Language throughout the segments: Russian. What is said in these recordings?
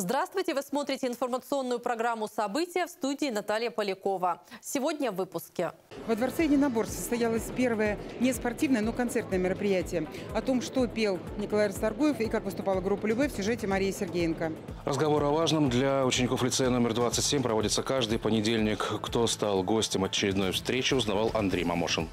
Здравствуйте! Вы смотрите информационную программу «События» в студии Наталья Полякова. Сегодня в выпуске. Во Дворце единоборств состоялось первое не спортивное, но концертное мероприятие. О том, что пел Николай Расторгуев и как выступала группа «Любовь» в сюжете Марии Сергеенко. Разговор о важном для учеников лицея номер 27 проводится каждый понедельник. Кто стал гостем очередной встречи, узнавал Андрей Мамошин.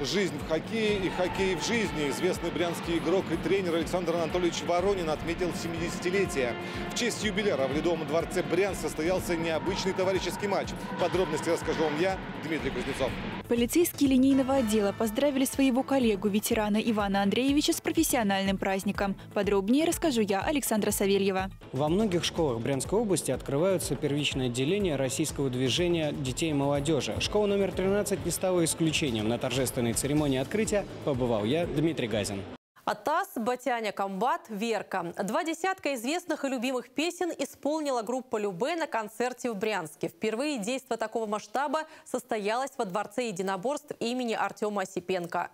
Жизнь в хоккее и хоккей в жизни. Известный брянский игрок и тренер Александр Анатольевич Воронин отметил 70-летие. В честь юбиляра в Ледовом дворце Брян состоялся необычный товарищеский матч. Подробности расскажу вам я, Дмитрий Кузнецов. Полицейские линейного отдела поздравили своего коллегу, ветерана Ивана Андреевича, с профессиональным праздником. Подробнее расскажу я, Александра Савельева. Во многих школах Брянской области открываются первичное отделение российского движения детей и молодежи. Школа номер 13 не стала исключением. На торжественной церемонии открытия побывал я, Дмитрий Газин. Атас, Батяня Комбат, Верка. Два десятка известных и любимых песен исполнила группа Любе на концерте в Брянске. Впервые действо такого масштаба состоялось во Дворце единоборств имени Артема Осипенко.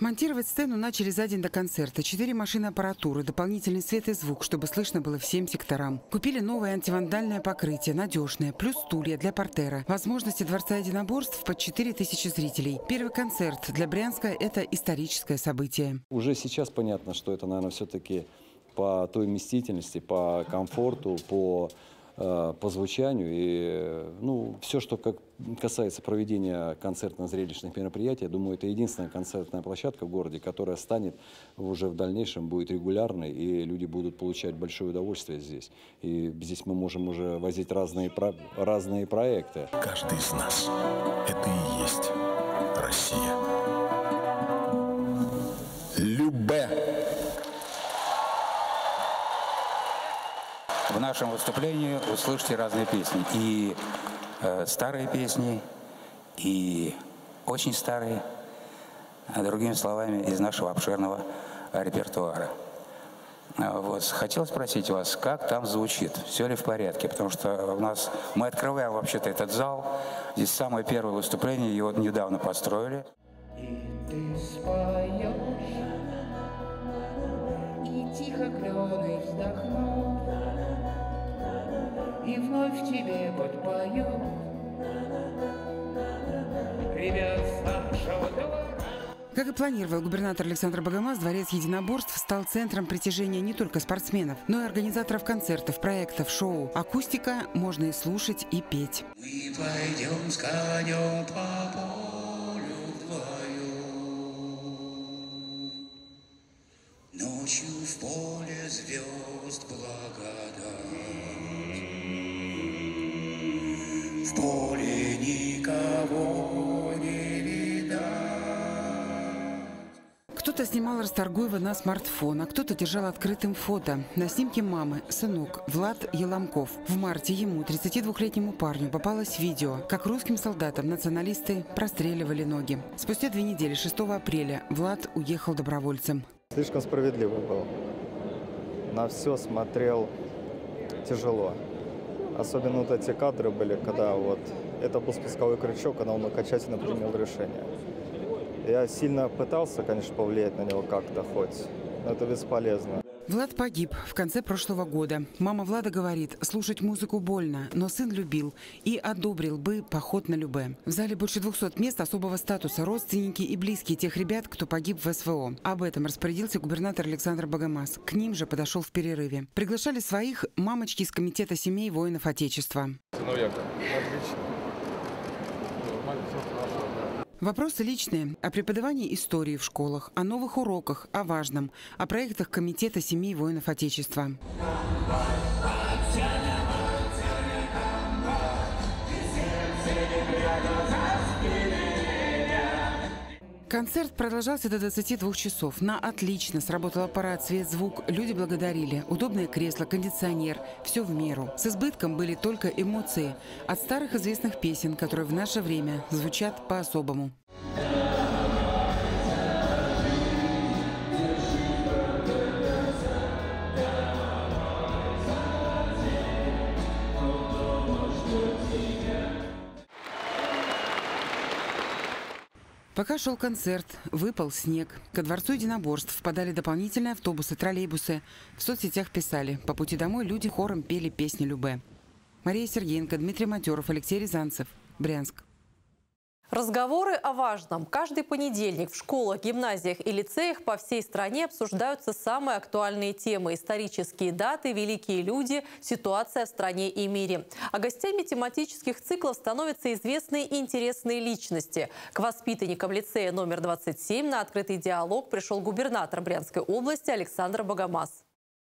Монтировать сцену начали за день до концерта. Четыре машины аппаратуры, дополнительный свет и звук, чтобы слышно было всем секторам. Купили новое антивандальное покрытие, надежное, плюс стулья для портера. Возможности Дворца единоборств под 4000 зрителей. Первый концерт для Брянска – это историческое событие. Уже сейчас понятно, что это, наверное, все-таки по той вместительности, по комфорту, по Э, по звучанию. И ну, все, что как касается проведения концертно-зрелищных мероприятий, я думаю, это единственная концертная площадка в городе, которая станет уже в дальнейшем, будет регулярной, и люди будут получать большое удовольствие здесь. И здесь мы можем уже возить разные, про разные проекты. Каждый из нас – это и есть Россия. Любе. В нашем выступлении услышите разные песни. И старые песни, и очень старые, а другими словами, из нашего обширного репертуара. А вот. Хотел спросить вас, как там звучит, все ли в порядке, потому что у нас, мы открываем вообще-то этот зал, здесь самое первое выступление, его недавно построили. И ты споешь, и тихо клены вздохнут, и вновь тебе подпою. Ребят с нашего двора. Как и планировал губернатор Александр Богомаз, дворец единоборств стал центром притяжения не только спортсменов, но и организаторов концертов, проектов, шоу. Акустика можно и слушать, и петь. Мы пойдем с конем по полю вдвоем. Ночью в поле звезд благодать в поле никого не видать. Кто-то снимал Расторгуева на смартфон, а кто-то держал открытым фото. На снимке мамы сынок Влад Еламков. В марте ему, 32-летнему парню, попалось видео, как русским солдатам националисты простреливали ноги. Спустя две недели, 6 апреля, Влад уехал добровольцем. Слишком справедливо был. На все смотрел тяжело. Особенно вот эти кадры были, когда вот это был спусковой крючок, когда он окончательно принял решение. Я сильно пытался, конечно, повлиять на него как-то хоть, но это бесполезно. Влад погиб в конце прошлого года. Мама Влада говорит, слушать музыку больно, но сын любил и одобрил бы поход на Любе. В зале больше 200 мест особого статуса, родственники и близкие тех ребят, кто погиб в СВО. Об этом распорядился губернатор Александр Богомаз. К ним же подошел в перерыве. Приглашали своих мамочки из Комитета семей воинов Отечества. Сыновья, отлично. Вопросы личные. О преподавании истории в школах, о новых уроках, о важном, о проектах Комитета семей воинов Отечества. Концерт продолжался до 22 часов. На отлично сработал аппарат, свет, звук. Люди благодарили. Удобное кресло, кондиционер. Все в меру. С избытком были только эмоции. От старых известных песен, которые в наше время звучат по-особому. Пока шел концерт, выпал снег. Ко дворцу единоборств впадали дополнительные автобусы, троллейбусы. В соцсетях писали, по пути домой люди хором пели песни Любе. Мария Сергеенко, Дмитрий Матеров, Алексей Рязанцев. Брянск. Разговоры о важном. Каждый понедельник в школах, гимназиях и лицеях по всей стране обсуждаются самые актуальные темы. Исторические даты, великие люди, ситуация в стране и мире. А гостями тематических циклов становятся известные и интересные личности. К воспитанникам лицея номер 27 на открытый диалог пришел губернатор Брянской области Александр Богомаз.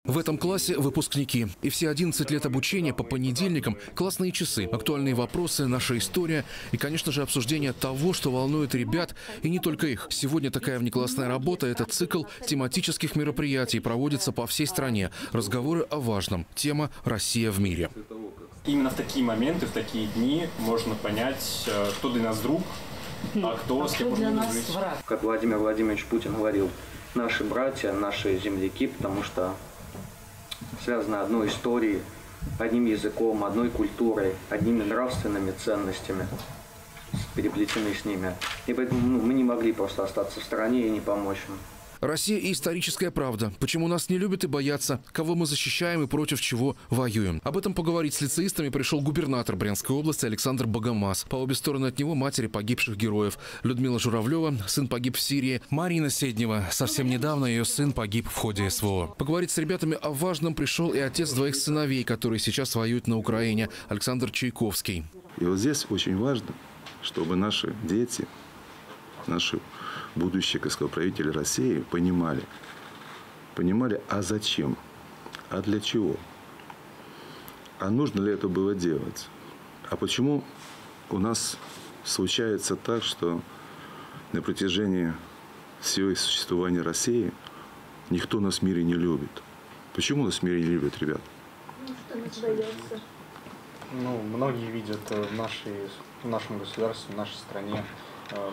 В этом классе выпускники. И все 11 лет обучения по понедельникам – классные часы, актуальные вопросы, наша история и, конечно же, обсуждение того, что волнует ребят, и не только их. Сегодня такая внеклассная работа – это цикл тематических мероприятий, проводится по всей стране. Разговоры о важном. Тема «Россия в мире». Именно в такие моменты, в такие дни можно понять, э, кто для нас друг, а кто а с кем для нас враг. Как Владимир Владимирович Путин говорил, наши братья, наши земляки, потому что связаны одной историей, одним языком, одной культурой, одними нравственными ценностями, переплетены с ними. И поэтому ну, мы не могли просто остаться в стороне и не помочь им. Россия и историческая правда. Почему нас не любят и боятся, кого мы защищаем и против чего воюем. Об этом поговорить с лицеистами пришел губернатор Брянской области Александр Богомаз. По обе стороны от него матери погибших героев. Людмила Журавлева, сын погиб в Сирии. Марина Седнева. Совсем недавно ее сын погиб в ходе СВО. Поговорить с ребятами о важном пришел и отец двоих сыновей, которые сейчас воюют на Украине, Александр Чайковский. И вот здесь очень важно, чтобы наши дети, наши будущие, как сказал правители России, понимали, понимали, а зачем, а для чего, а нужно ли это было делать, а почему у нас случается так, что на протяжении всего существования России никто нас в мире не любит. Почему нас в мире не любят, ребят? Ну, что боятся. Ну, многие видят э, в, нашей, в нашем государстве, в нашей стране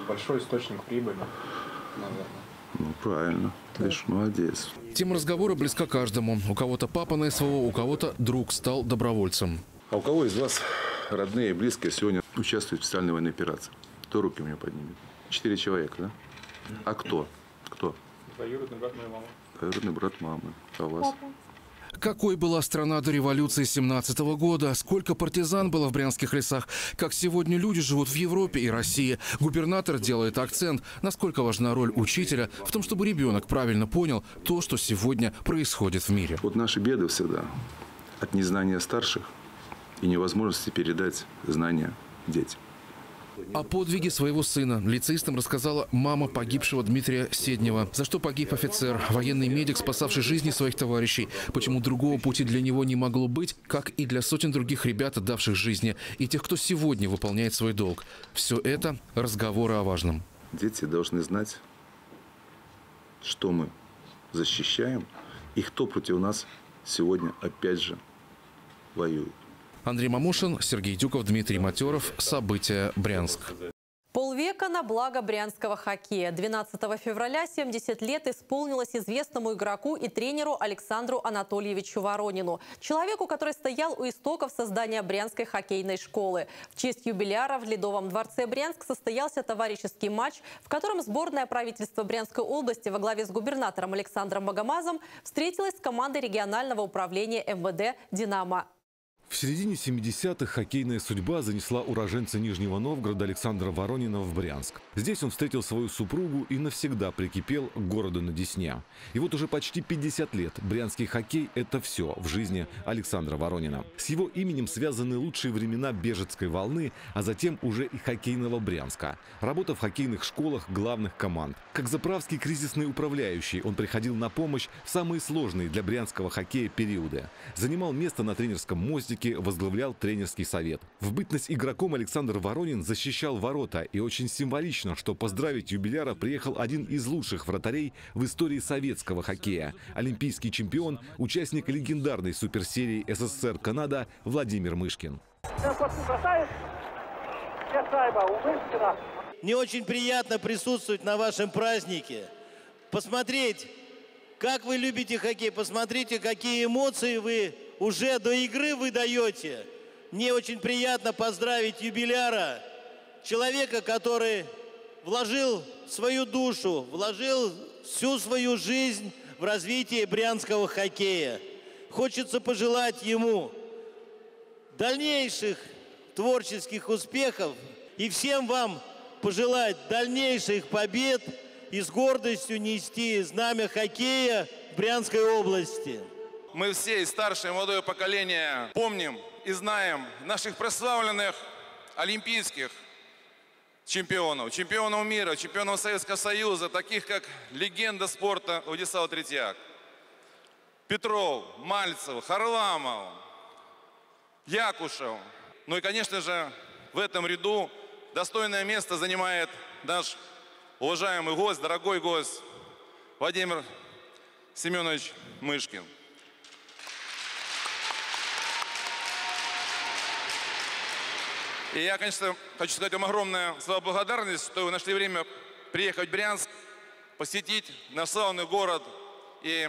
большой источник прибыли, наверное. Ну, правильно. Ты ж молодец. Тема разговора близка каждому. У кого-то папа на СВО, у кого-то друг стал добровольцем. А у кого из вас родные и близкие сегодня участвуют в специальной военной операции? Кто руки у меня поднимет? Четыре человека, да? А кто? Кто? Двоюродный брат моей мамы. Двоюродный брат мамы. А у вас? Папа. Какой была страна до революции 17 -го года? Сколько партизан было в брянских лесах? Как сегодня люди живут в Европе и России? Губернатор делает акцент, насколько важна роль учителя в том, чтобы ребенок правильно понял то, что сегодня происходит в мире. Вот наши беды всегда от незнания старших и невозможности передать знания детям. О подвиге своего сына лицеистам рассказала мама погибшего Дмитрия Седнева. За что погиб офицер, военный медик, спасавший жизни своих товарищей. Почему другого пути для него не могло быть, как и для сотен других ребят, отдавших жизни, и тех, кто сегодня выполняет свой долг. Все это разговоры о важном. Дети должны знать, что мы защищаем и кто против нас сегодня опять же воюет. Андрей Мамушин, Сергей Дюков, Дмитрий Матеров. События Брянск. Полвека на благо брянского хоккея. 12 февраля 70 лет исполнилось известному игроку и тренеру Александру Анатольевичу Воронину. Человеку, который стоял у истоков создания Брянской хоккейной школы. В честь юбиляра в Ледовом дворце Брянск состоялся товарищеский матч, в котором сборная правительства Брянской области во главе с губернатором Александром Богомазом встретилась с командой регионального управления МВД «Динамо». В середине 70-х хоккейная судьба занесла уроженца Нижнего Новгорода Александра Воронина в Брянск. Здесь он встретил свою супругу и навсегда прикипел к городу на Десне. И вот уже почти 50 лет брянский хоккей – это все в жизни Александра Воронина. С его именем связаны лучшие времена Бежецкой волны, а затем уже и хоккейного Брянска. Работа в хоккейных школах главных команд. Как заправский кризисный управляющий он приходил на помощь в самые сложные для брянского хоккея периоды. Занимал место на тренерском мостике, Левицкий возглавлял тренерский совет. В бытность игроком Александр Воронин защищал ворота. И очень символично, что поздравить юбиляра приехал один из лучших вратарей в истории советского хоккея. Олимпийский чемпион, участник легендарной суперсерии СССР-Канада Владимир Мышкин. Мне очень приятно присутствовать на вашем празднике, посмотреть, как вы любите хоккей, посмотрите, какие эмоции вы уже до игры вы даете. Мне очень приятно поздравить юбиляра, человека, который вложил свою душу, вложил всю свою жизнь в развитие брянского хоккея. Хочется пожелать ему дальнейших творческих успехов и всем вам пожелать дальнейших побед и с гордостью нести знамя хоккея Брянской области. Мы все, и старшее, и молодое поколение, помним и знаем наших прославленных олимпийских чемпионов, чемпионов мира, чемпионов Советского Союза, таких как легенда спорта Владислав Третьяк, Петров, Мальцев, Харламов, Якушев. Ну и, конечно же, в этом ряду достойное место занимает наш уважаемый гость, дорогой гость Владимир Семенович Мышкин. И я, конечно, хочу сказать вам огромное слова благодарность, что вы нашли время приехать в Брянск, посетить наш славный город и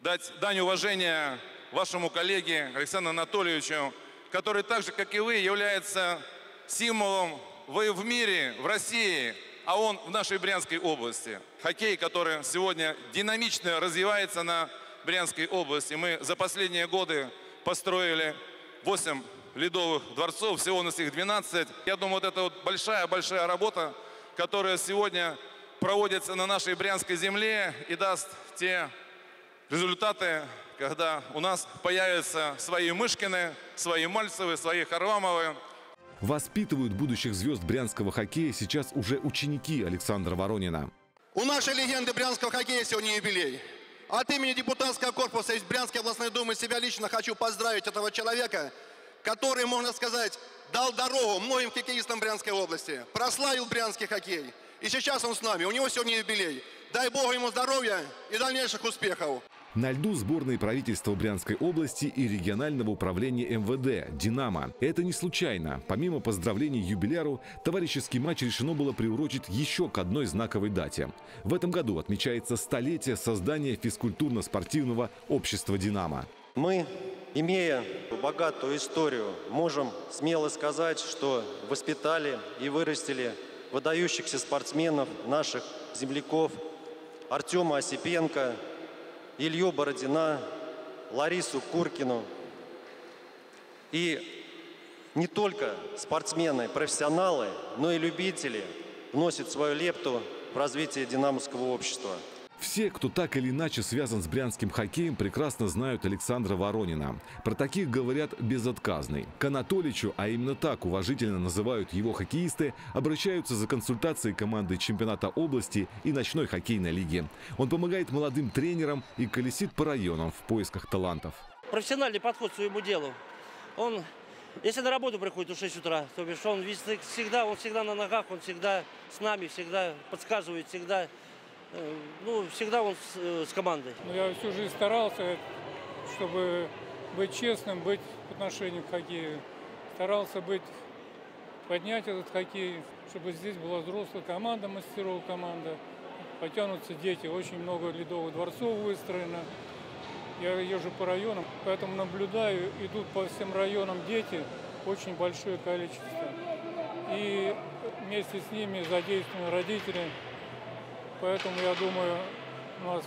дать дань уважения вашему коллеге Александру Анатольевичу, который так же, как и вы, является символом вы в мире, в России, а он в нашей Брянской области. Хоккей, который сегодня динамично развивается на Брянской области. Мы за последние годы построили 8 ледовых дворцов, всего у нас их 12. Я думаю, вот это вот большая-большая работа, которая сегодня проводится на нашей Брянской земле и даст те результаты, когда у нас появятся свои Мышкины, свои Мальцевы, свои Харламовы. Воспитывают будущих звезд брянского хоккея сейчас уже ученики Александра Воронина. У нашей легенды брянского хоккея сегодня юбилей. От имени депутатского корпуса из Брянской областной думы себя лично хочу поздравить этого человека, который, можно сказать, дал дорогу многим хоккеистам Брянской области, прославил брянский хоккей. И сейчас он с нами, у него сегодня юбилей. Дай Бог ему здоровья и дальнейших успехов. На льду сборной правительства Брянской области и регионального управления МВД «Динамо». Это не случайно. Помимо поздравлений юбиляру, товарищеский матч решено было приурочить еще к одной знаковой дате. В этом году отмечается столетие создания физкультурно-спортивного общества «Динамо». Мы, имея богатую историю, можем смело сказать, что воспитали и вырастили выдающихся спортсменов, наших земляков, Артема Осипенко, Илью Бородина, Ларису Куркину. И не только спортсмены, профессионалы, но и любители вносят свою лепту в развитие динамовского общества. Все, кто так или иначе связан с брянским хоккеем, прекрасно знают Александра Воронина. Про таких говорят безотказный. К Анатоличу, а именно так уважительно называют его хоккеисты, обращаются за консультацией команды чемпионата области и ночной хоккейной лиги. Он помогает молодым тренерам и колесит по районам в поисках талантов. Профессиональный подход к своему делу. Он, если на работу приходит в 6 утра, то бишь он всегда, он всегда на ногах, он всегда с нами, всегда подсказывает, всегда ну, всегда он с, э, с командой. Ну, я всю жизнь старался, чтобы быть честным, быть в отношении к хоккею. Старался быть, поднять этот хоккей, чтобы здесь была взрослая команда, мастеров команда. Потянутся дети, очень много ледовых дворцов выстроено. Я езжу по районам, поэтому наблюдаю, идут по всем районам дети, очень большое количество. И вместе с ними задействованы родители, Поэтому я думаю, у нас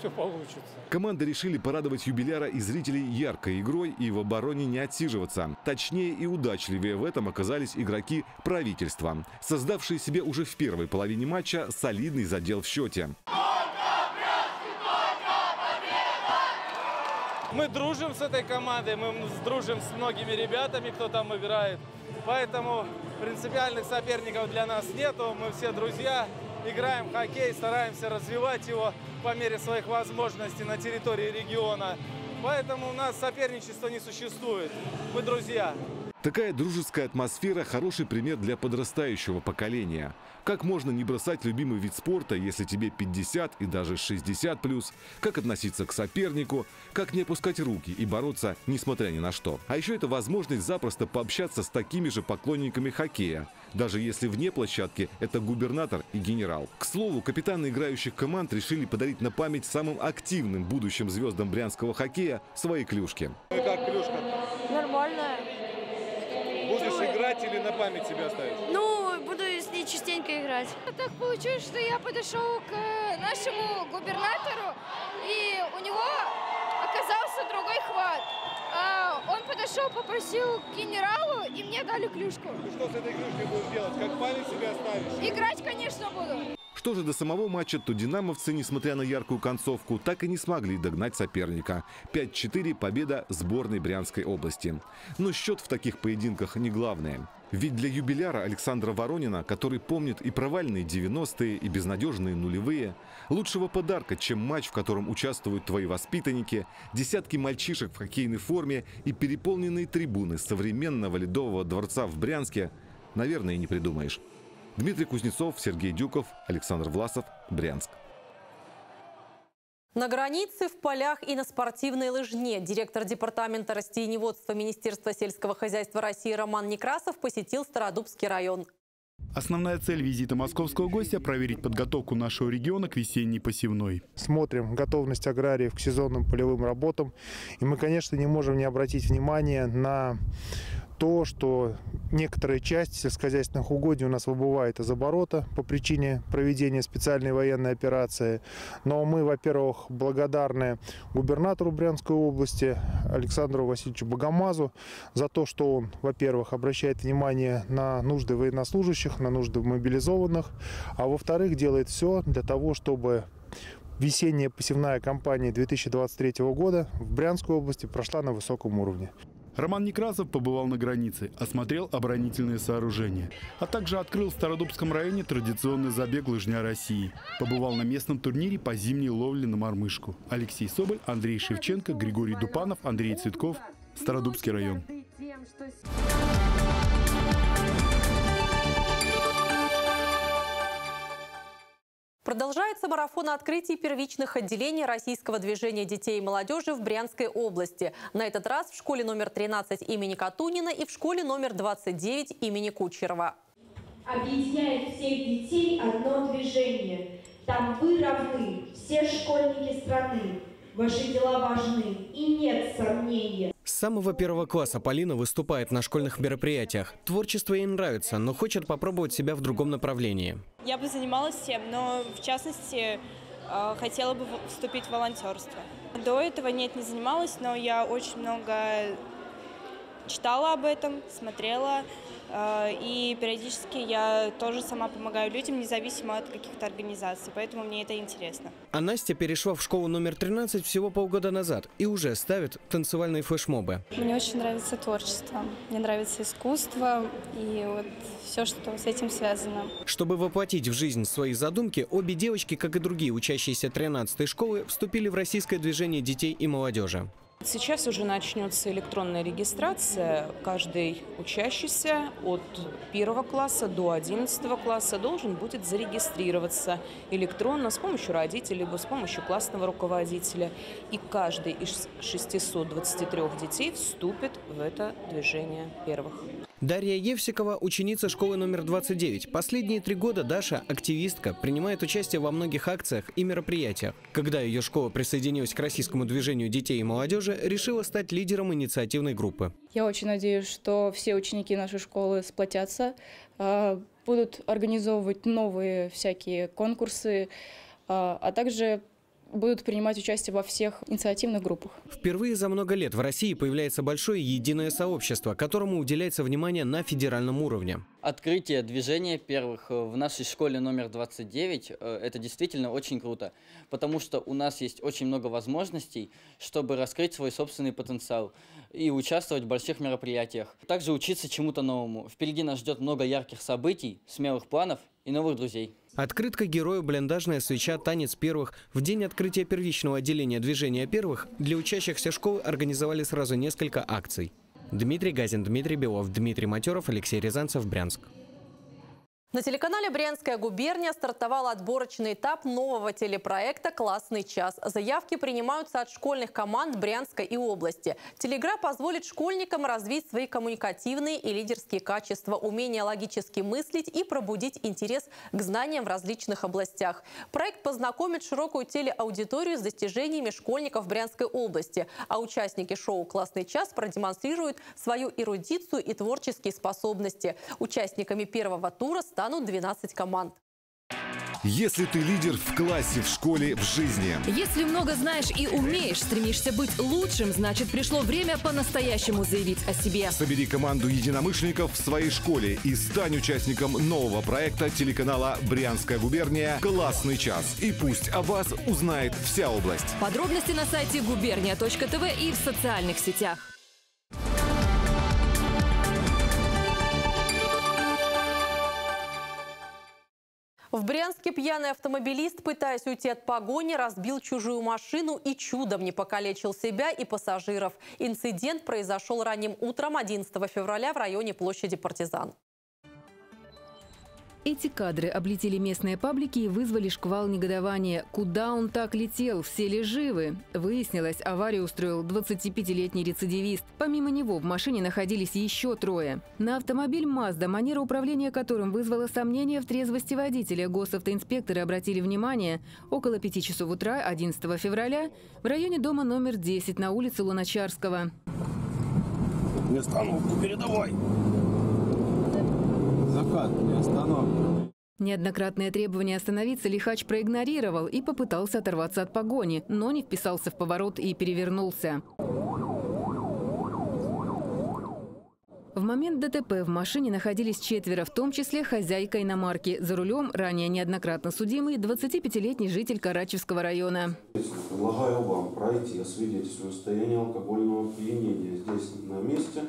все получится. Команды решили порадовать юбиляра и зрителей яркой игрой и в обороне не отсиживаться. Точнее и удачливее в этом оказались игроки правительства, создавшие себе уже в первой половине матча солидный задел в счете. Мы дружим с этой командой, мы дружим с многими ребятами, кто там играет. Поэтому принципиальных соперников для нас нету, мы все друзья играем в хоккей, стараемся развивать его по мере своих возможностей на территории региона. Поэтому у нас соперничества не существует. Мы друзья. Такая дружеская атмосфера – хороший пример для подрастающего поколения. Как можно не бросать любимый вид спорта, если тебе 50 и даже 60 плюс? Как относиться к сопернику? Как не опускать руки и бороться, несмотря ни на что? А еще это возможность запросто пообщаться с такими же поклонниками хоккея, даже если вне площадки это губернатор и генерал. К слову, капитаны играющих команд решили подарить на память самым активным будущим звездам брянского хоккея свои клюшки. Как клюшка? Играть или на память себя оставить? Ну, буду, если частенько играть. Так получилось, что я подошел к нашему губернатору, и у него оказался другой хват. А он подошел, попросил к генералу, и мне дали клюшку. Ну что с этой клюшкой будешь делать? Как память себе оставишь? Играть, конечно, буду. Что же до самого матча, то динамовцы, несмотря на яркую концовку, так и не смогли догнать соперника. 5-4 победа сборной Брянской области. Но счет в таких поединках не главное. Ведь для юбиляра Александра Воронина, который помнит и провальные 90-е, и безнадежные нулевые, лучшего подарка, чем матч, в котором участвуют твои воспитанники, десятки мальчишек в хоккейной форме и переполненные трибуны современного Ледового дворца в Брянске, наверное, не придумаешь. Дмитрий Кузнецов, Сергей Дюков, Александр Власов, Брянск. На границе, в полях и на спортивной лыжне директор департамента растениеводства Министерства сельского хозяйства России Роман Некрасов посетил Стародубский район. Основная цель визита московского гостя – проверить подготовку нашего региона к весенней посевной. Смотрим готовность аграриев к сезонным полевым работам. И мы, конечно, не можем не обратить внимание на то, что некоторые части сельскохозяйственных угодий у нас выбывает из оборота по причине проведения специальной военной операции. Но мы, во-первых, благодарны губернатору Брянской области Александру Васильевичу Богомазу за то, что он, во-первых, обращает внимание на нужды военнослужащих, на нужды мобилизованных, а во-вторых, делает все для того, чтобы весенняя посевная кампания 2023 года в Брянской области прошла на высоком уровне. Роман Некрасов побывал на границе, осмотрел оборонительные сооружения, а также открыл в Стародубском районе традиционный забег лыжня России. Побывал на местном турнире по зимней ловле на мормышку. Алексей Соболь, Андрей Шевченко, Григорий Дупанов, Андрей Цветков, Стародубский район. Продолжается марафон открытий первичных отделений российского движения детей и молодежи в Брянской области. На этот раз в школе номер 13 имени Катунина и в школе номер 29 имени Кучерова. Объединяет всех детей одно движение. Там вы равны, все школьники страны. Ваши дела важны, и нет сомнения. Самого первого класса Полина выступает на школьных мероприятиях. Творчество ей нравится, но хочет попробовать себя в другом направлении. Я бы занималась тем, но в частности э, хотела бы вступить в волонтерство. До этого нет, не занималась, но я очень много читала об этом, смотрела, и периодически я тоже сама помогаю людям, независимо от каких-то организаций, поэтому мне это интересно. А Настя перешла в школу номер 13 всего полгода назад и уже ставит танцевальные флешмобы. Мне очень нравится творчество, мне нравится искусство и вот все, что с этим связано. Чтобы воплотить в жизнь свои задумки, обе девочки, как и другие учащиеся 13-й школы, вступили в российское движение детей и молодежи. Сейчас уже начнется электронная регистрация. Каждый учащийся от первого класса до 11 класса должен будет зарегистрироваться электронно с помощью родителей, либо с помощью классного руководителя. И каждый из 623 детей вступит в это движение первых. Дарья Евсикова – ученица школы номер 29. Последние три года Даша – активистка, принимает участие во многих акциях и мероприятиях. Когда ее школа присоединилась к российскому движению детей и молодежи, решила стать лидером инициативной группы. Я очень надеюсь, что все ученики нашей школы сплотятся, а, будут организовывать новые всякие конкурсы, а, а также будут принимать участие во всех инициативных группах. Впервые за много лет в России появляется большое единое сообщество, которому уделяется внимание на федеральном уровне. Открытие движения первых э, в нашей школе номер 29 э, – это действительно очень круто, потому что у нас есть очень много возможностей, чтобы раскрыть свой собственный потенциал и участвовать в больших мероприятиях. Также учиться чему-то новому. Впереди нас ждет много ярких событий, смелых планов и новых друзей. Открытка герою «Блиндажная свеча. Танец первых». В день открытия первичного отделения движения первых для учащихся школы организовали сразу несколько акций. Дмитрий Газин, Дмитрий Белов, Дмитрий Матеров, Алексей Рязанцев, Брянск. На телеканале «Брянская губерния» стартовал отборочный этап нового телепроекта «Классный час». Заявки принимаются от школьных команд Брянска и области. Телегра позволит школьникам развить свои коммуникативные и лидерские качества, умение логически мыслить и пробудить интерес к знаниям в различных областях. Проект познакомит широкую телеаудиторию с достижениями школьников Брянской области, а участники шоу «Классный час» продемонстрируют свою эрудицию и творческие способности. Участниками первого тура стали станут 12 команд. Если ты лидер в классе, в школе, в жизни. Если много знаешь и умеешь, стремишься быть лучшим, значит пришло время по-настоящему заявить о себе. Собери команду единомышленников в своей школе и стань участником нового проекта телеканала «Брянская губерния. Классный час». И пусть о вас узнает вся область. Подробности на сайте губерния.тв и в социальных сетях. В Брянске пьяный автомобилист, пытаясь уйти от погони, разбил чужую машину и чудом не покалечил себя и пассажиров. Инцидент произошел ранним утром 11 февраля в районе площади Партизан. Эти кадры облетели местные паблики и вызвали шквал негодования. Куда он так летел? Все ли живы? Выяснилось, аварию устроил 25-летний рецидивист. Помимо него в машине находились еще трое. На автомобиль «Мазда», манера управления которым вызвала сомнения в трезвости водителя, госавтоинспекторы обратили внимание около 5 часов утра 11 февраля в районе дома номер 10 на улице Луначарского. Не остановку передавай! Закат, не остановка. Неоднократные требования остановиться лихач проигнорировал и попытался оторваться от погони, но не вписался в поворот и перевернулся. В момент ДТП в машине находились четверо, в том числе хозяйка иномарки. За рулем ранее неоднократно судимый 25-летний житель Карачевского района. Предлагаю вам пройти освидетельствование состояния алкогольного опьянения здесь на месте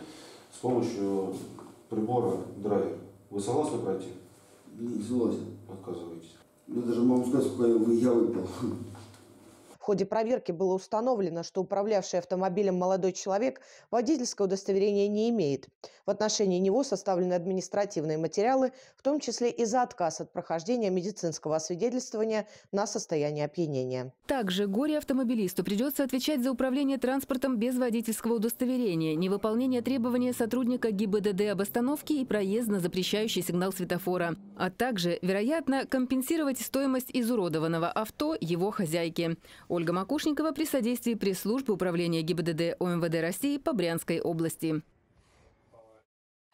с помощью прибора драйвер. Вы согласны пройти? Не согласен. Отказываетесь. Я даже могу сказать, сколько я выпил. В ходе проверки было установлено, что управлявший автомобилем молодой человек водительское удостоверение не имеет. В отношении него составлены административные материалы, в том числе и за отказ от прохождения медицинского освидетельствования на состояние опьянения. Также горе-автомобилисту придется отвечать за управление транспортом без водительского удостоверения, невыполнение требования сотрудника ГИБДД об остановке и проезд на запрещающий сигнал светофора, а также, вероятно, компенсировать стоимость изуродованного авто его хозяйки. Ольга Макушникова при содействии пресс-службы управления ГИБДД ОМВД России по Брянской области.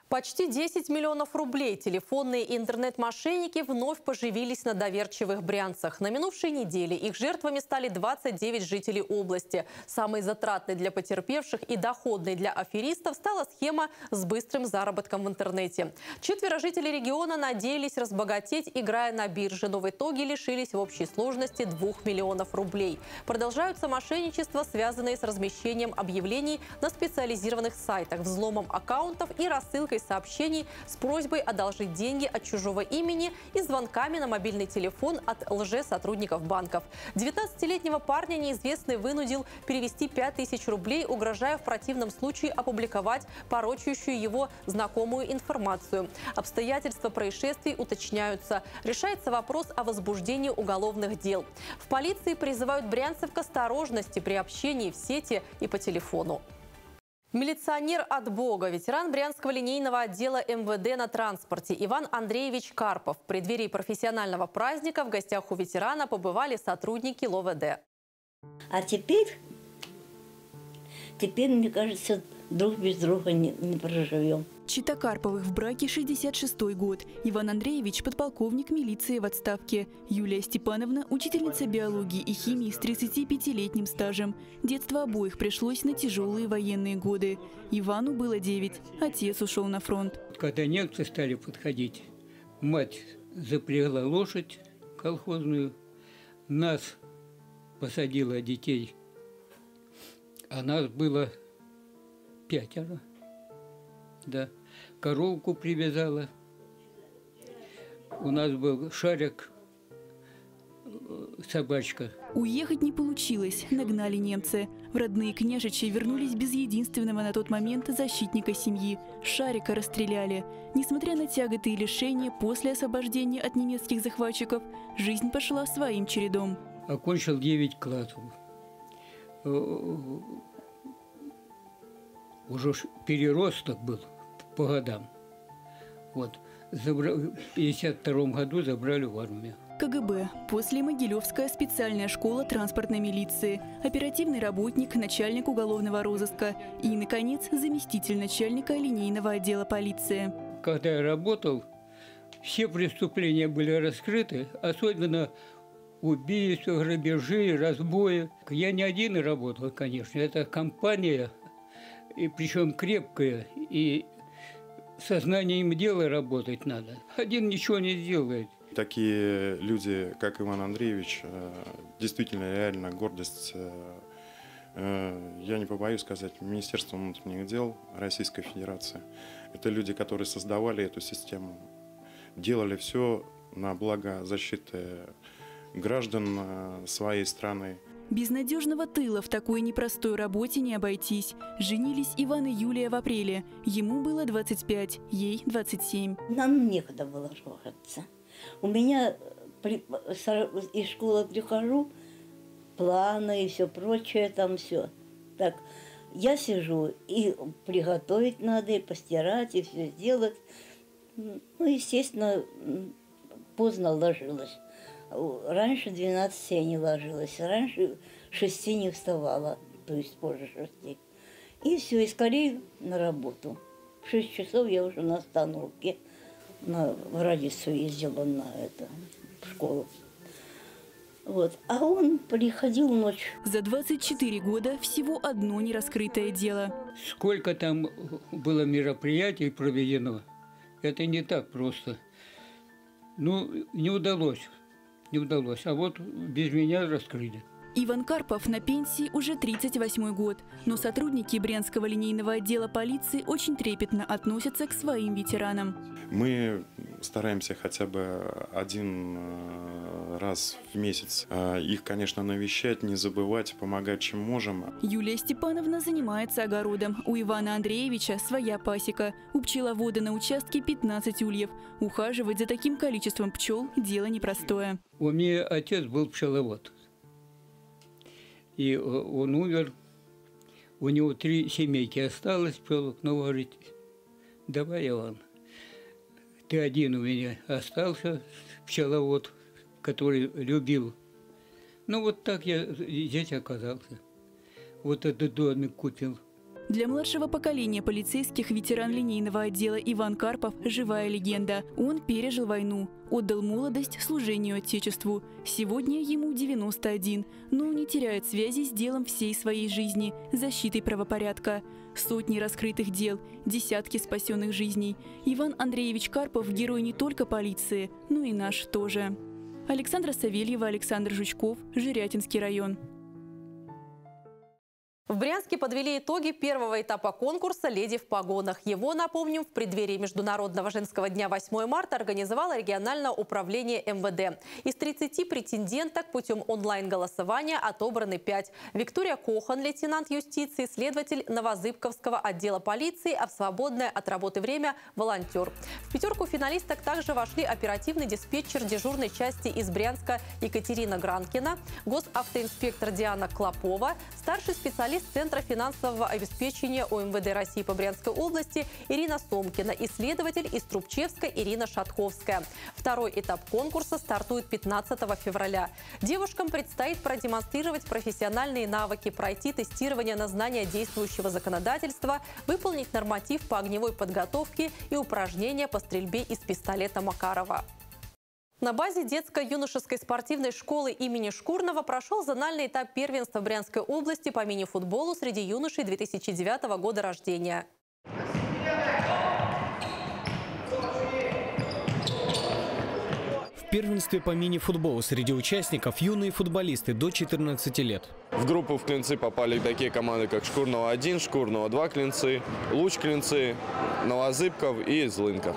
Почти 10 миллионов рублей телефонные интернет-мошенники вновь поживились на доверчивых брянцах. На минувшей неделе их жертвами стали 29 жителей области. Самой затратной для потерпевших и доходной для аферистов стала схема с быстрым заработком в интернете. Четверо жителей региона надеялись разбогатеть, играя на бирже, но в итоге лишились в общей сложности 2 миллионов рублей. Продолжаются мошенничества, связанные с размещением объявлений на специализированных сайтах, взломом аккаунтов и рассылкой рассылкой сообщений с просьбой одолжить деньги от чужого имени и звонками на мобильный телефон от лже-сотрудников банков. 19-летнего парня неизвестный вынудил перевести 5000 рублей, угрожая в противном случае опубликовать порочащую его знакомую информацию. Обстоятельства происшествий уточняются. Решается вопрос о возбуждении уголовных дел. В полиции призывают брянцев к осторожности при общении в сети и по телефону. Милиционер от Бога, ветеран Брянского линейного отдела МВД на транспорте Иван Андреевич Карпов. В преддверии профессионального праздника в гостях у ветерана побывали сотрудники ЛОВД. А теперь, теперь, мне кажется, друг без друга не, не проживем. Чита Карповых в браке 66 год. Иван Андреевич – подполковник милиции в отставке. Юлия Степановна – учительница биологии и химии с 35-летним стажем. Детство обоих пришлось на тяжелые военные годы. Ивану было 9. Отец ушел на фронт. Когда немцы стали подходить, мать запрягла лошадь колхозную, нас посадила детей, а нас было пятеро. Да. Коровку привязала. У нас был шарик, э, собачка. Уехать не получилось, нагнали немцы. В родные княжичи вернулись без единственного на тот момент защитника семьи. Шарика расстреляли. Несмотря на тяготы и лишения, после освобождения от немецких захватчиков, жизнь пошла своим чередом. Окончил 9 классов. Э, уже переросток был по годам. Вот. Забра... В 1952 году забрали в армию. КГБ. После Могилевская специальная школа транспортной милиции. Оперативный работник, начальник уголовного розыска. И, наконец, заместитель начальника линейного отдела полиции. Когда я работал все преступления были раскрыты, особенно убийства, грабежи, разбои. Я не один работал, конечно, это компания, и причем крепкая, и сознанием дела работать надо. Один ничего не сделает. Такие люди, как Иван Андреевич, э, действительно реально гордость, э, э, я не побоюсь сказать, Министерства внутренних дел Российской Федерации. Это люди, которые создавали эту систему, делали все на благо защиты граждан своей страны. Без надежного тыла в такой непростой работе не обойтись. Женились Иван и Юлия в апреле. Ему было 25, ей 27. Нам некогда было рожаться. У меня при, из школы прихожу, планы и все прочее, там все. Так, я сижу, и приготовить надо, и постирать, и все сделать. Ну, естественно, поздно ложилась. Раньше 12 я не ложилась, раньше 6 не вставала, то есть позже 6. И все, и скорее на работу. В 6 часов я уже на остановке на, в Радицу ездила на это, в школу. Вот. А он приходил ночью. За 24 года всего одно нераскрытое дело. Сколько там было мероприятий проведено, это не так просто. Ну, не удалось, не удалось. А вот без меня раскрыли. Иван Карпов на пенсии уже 38 год, но сотрудники Брянского линейного отдела полиции очень трепетно относятся к своим ветеранам. Мы стараемся хотя бы один э, раз в месяц э, их, конечно, навещать, не забывать, помогать, чем можем. Юлия Степановна занимается огородом. У Ивана Андреевича своя пасека. У пчеловода на участке 15 ульев. Ухаживать за таким количеством пчел – дело непростое. У меня отец был пчеловод. И э, он умер. У него три семейки осталось, пчелок, но говорит, давай, Иван, ты один у меня остался, пчеловод, который любил. Ну вот так я здесь оказался. Вот этот домик купил. Для младшего поколения полицейских ветеран линейного отдела Иван Карпов – живая легенда. Он пережил войну, отдал молодость служению Отечеству. Сегодня ему 91, но не теряет связи с делом всей своей жизни – защитой правопорядка. Сотни раскрытых дел, десятки спасенных жизней. Иван Андреевич Карпов – герой не только полиции, но и наш тоже. Александра Савельева, Александр Жучков, Жирятинский район. В Брянске подвели итоги первого этапа конкурса «Леди в погонах». Его, напомним, в преддверии Международного женского дня 8 марта организовало региональное управление МВД. Из 30 претенденток путем онлайн-голосования отобраны 5. Виктория Кохан, лейтенант юстиции, следователь Новозыбковского отдела полиции, а в свободное от работы время – волонтер. В пятерку финалисток также вошли оперативный диспетчер дежурной части из Брянска Екатерина Гранкина, госавтоинспектор Диана Клопова, старший специалист специалист Центра финансового обеспечения ОМВД России по Брянской области Ирина Сомкина, исследователь из Трубчевска Ирина Шатковская. Второй этап конкурса стартует 15 февраля. Девушкам предстоит продемонстрировать профессиональные навыки, пройти тестирование на знание действующего законодательства, выполнить норматив по огневой подготовке и упражнения по стрельбе из пистолета Макарова. На базе детско-юношеской спортивной школы имени Шкурного прошел зональный этап первенства Брянской области по мини-футболу среди юношей 2009 года рождения. В первенстве по мини-футболу среди участников юные футболисты до 14 лет. В группу в клинцы попали такие команды, как Шкурного-1, Шкурного-2 клинцы, Луч клинцы, Новозыбков и Злынка.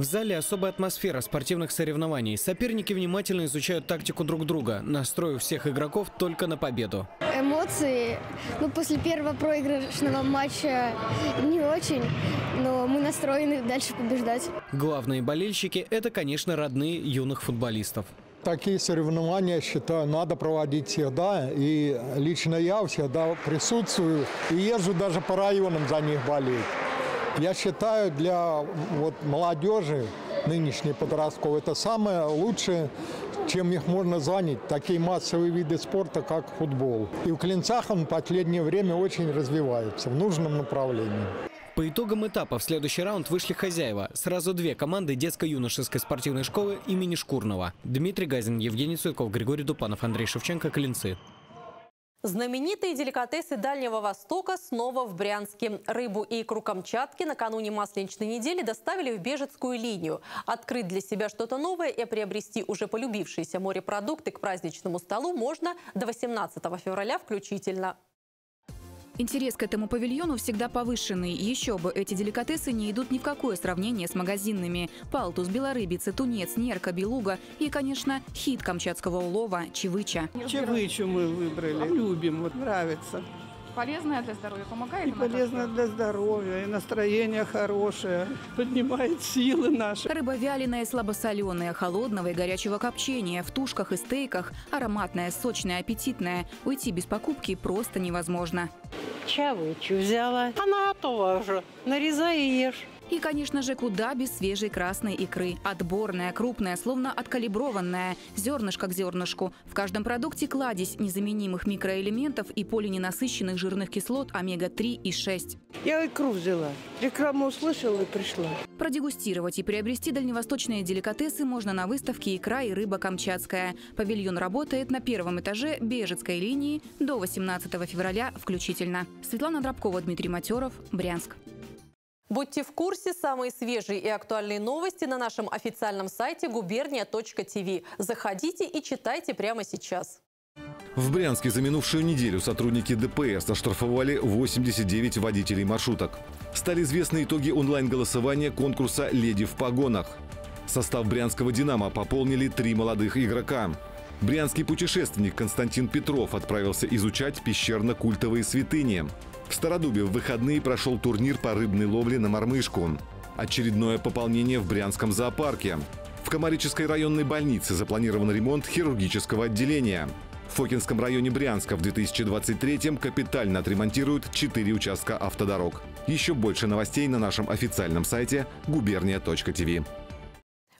В зале особая атмосфера спортивных соревнований. Соперники внимательно изучают тактику друг друга, настроив всех игроков только на победу. Эмоции, ну, после первого проигрышного матча не очень, но мы настроены дальше побеждать. Главные болельщики – это, конечно, родные юных футболистов. Такие соревнования, считаю, надо проводить всегда. И лично я всегда присутствую и езжу даже по районам за них болеть. Я считаю, для вот, молодежи нынешней подростковой это самое лучшее, чем их можно занять такие массовые виды спорта, как футбол. И в Клинцах он в последнее время очень развивается в нужном направлении. По итогам этапа в следующий раунд вышли хозяева. Сразу две команды детско-юношеской спортивной школы имени Шкурного. Дмитрий Газин, Евгений Цветков, Григорий Дупанов, Андрей Шевченко, Клинцы. Знаменитые деликатесы Дальнего Востока снова в Брянске. Рыбу и икру Камчатки накануне Масленичной недели доставили в Бежецкую линию. Открыть для себя что-то новое и приобрести уже полюбившиеся морепродукты к праздничному столу можно до 18 февраля включительно. Интерес к этому павильону всегда повышенный. Еще бы, эти деликатесы не идут ни в какое сравнение с магазинными. Палтус, белорыбица, тунец, нерка, белуга и, конечно, хит камчатского улова – чевыча. Чевычу мы выбрали, любим, вот нравится. Полезная для здоровья, помогает? И полезно для здоровья, и настроение хорошее, поднимает силы наши. Рыба вяленая, слабосоленая, холодного и горячего копчения, в тушках и стейках, ароматная, сочная, аппетитная. Уйти без покупки просто невозможно. Чавычу взяла. Она готова уже. Нарезай и ешь. И, конечно же, куда без свежей красной икры. Отборная, крупная, словно откалиброванная, зернышко к зернышку. В каждом продукте кладезь незаменимых микроэлементов и полиненасыщенных жирных кислот омега-3 и 6. Я икру взяла. Рекламу услышала и пришла. Продегустировать и приобрести дальневосточные деликатесы можно на выставке «Икра и рыба Камчатская». Павильон работает на первом этаже Бежецкой линии до 18 февраля включительно. Светлана Дробкова, Дмитрий Матеров, Брянск. Будьте в курсе самые свежие и актуальные новости на нашем официальном сайте губерния.тв. Заходите и читайте прямо сейчас. В Брянске за минувшую неделю сотрудники ДПС оштрафовали 89 водителей маршруток. Стали известны итоги онлайн-голосования конкурса «Леди в погонах». Состав брянского «Динамо» пополнили три молодых игрока. Брянский путешественник Константин Петров отправился изучать пещерно-культовые святыни. В Стародубе в выходные прошел турнир по рыбной ловле на мормышку. Очередное пополнение в Брянском зоопарке. В Комарической районной больнице запланирован ремонт хирургического отделения. В Фокинском районе Брянска в 2023-м капитально отремонтируют 4 участка автодорог. Еще больше новостей на нашем официальном сайте губерния.тв.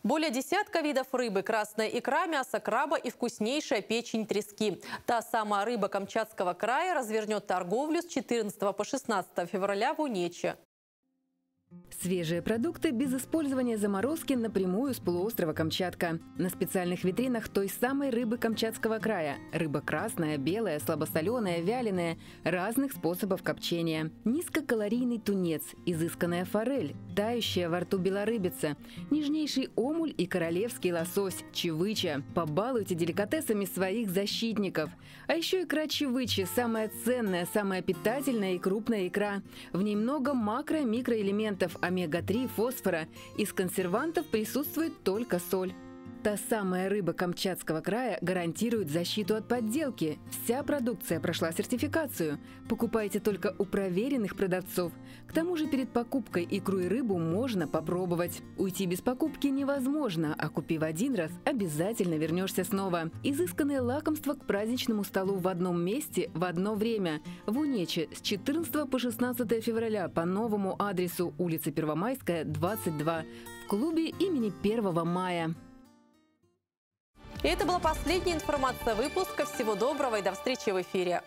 Более десятка видов рыбы, красная икра, мясо краба и вкуснейшая печень трески. Та самая рыба Камчатского края развернет торговлю с 14 по 16 февраля в Унече. Свежие продукты без использования заморозки напрямую с полуострова Камчатка. На специальных витринах той самой рыбы Камчатского края. Рыба красная, белая, слабосоленая, вяленая. Разных способов копчения. Низкокалорийный тунец, изысканная форель, тающая во рту белорыбица, нежнейший омуль и королевский лосось, чевыча. Побалуйте деликатесами своих защитников. А еще икра чевычи – самая ценная, самая питательная и крупная икра. В ней много макро- и микроэлементов – омега-3, фосфора. Из консервантов присутствует только соль. Та самая рыба Камчатского края гарантирует защиту от подделки. Вся продукция прошла сертификацию. Покупайте только у проверенных продавцов. К тому же перед покупкой икру и рыбу можно попробовать. Уйти без покупки невозможно, а купив один раз, обязательно вернешься снова. Изысканное лакомство к праздничному столу в одном месте в одно время. В Унече с 14 по 16 февраля по новому адресу улица Первомайская, 22 в клубе имени 1 мая. И это была последняя информация выпуска. Всего доброго и до встречи в эфире.